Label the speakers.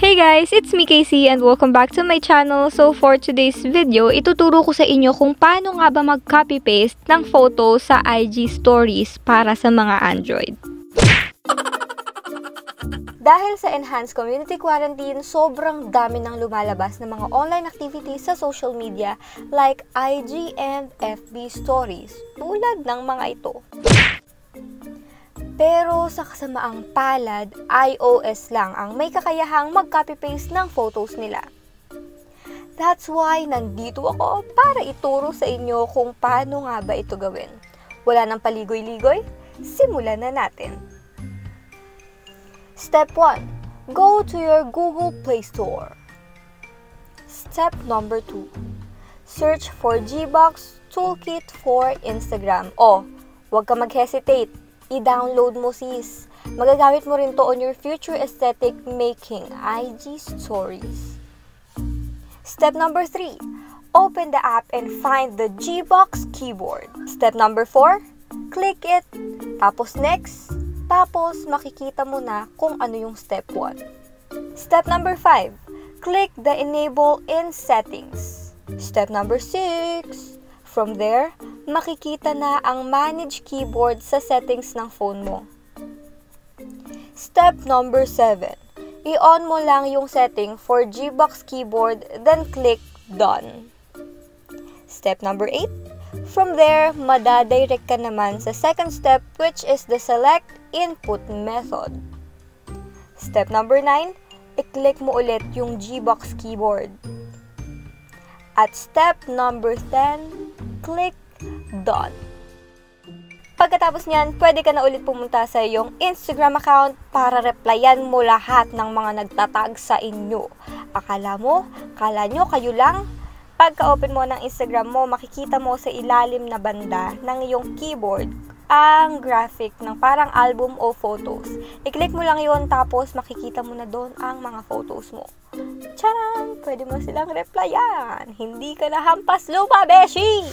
Speaker 1: Hey guys, it's me Casey and welcome back to my channel. So for today's video, ituturo ko sa inyo kung paano nga ba mag-copy paste ng photo sa IG stories para sa mga Android. Dahil sa enhanced community quarantine, sobrang dami nang lumalabas ng mga online activities sa social media like IG and FB stories, tulad ng mga ito. Pero sa kasamaang palad, iOS lang ang may kakayahang mag-copy-paste ng photos nila. That's why nandito ako para ituro sa inyo kung paano nga ba ito gawin. Wala nang paligoy-ligoy, simulan na natin. Step 1. Go to your Google Play Store. Step number 2. Search for Gbox Toolkit for Instagram. O, huwag ka mag-hesitate i-download mo sis. Magagamit mo rin to on your future aesthetic making IG stories. Step number 3. Open the app and find the Gbox keyboard. Step number 4. Click it. Tapos next. Tapos makikita mo na kung ano yung step 1. Step number 5. Click the enable in settings. Step number 6. From there, makikita na ang manage keyboard sa settings ng phone mo. Step number 7. I-on mo lang yung setting for Gbox keyboard, then click Done. Step number 8. From there, madadirect ka naman sa second step which is the select input method. Step number 9. I-click mo ulit yung Gbox keyboard. At step number 10, click Done. Pagkatapos niyan, pwede ka na ulit pumunta sa iyong Instagram account para replyan mo lahat ng mga nagtatag sa inyo. Akala mo, kala nyo kayo lang? Pagka-open mo ng Instagram mo, makikita mo sa ilalim na banda ng iyong keyboard ang graphic ng parang album o photos. I-click mo lang yon tapos makikita mo na doon ang mga photos mo. Charan! Pwede mo silang replyan. Hindi ka na hampas lupa, beshi!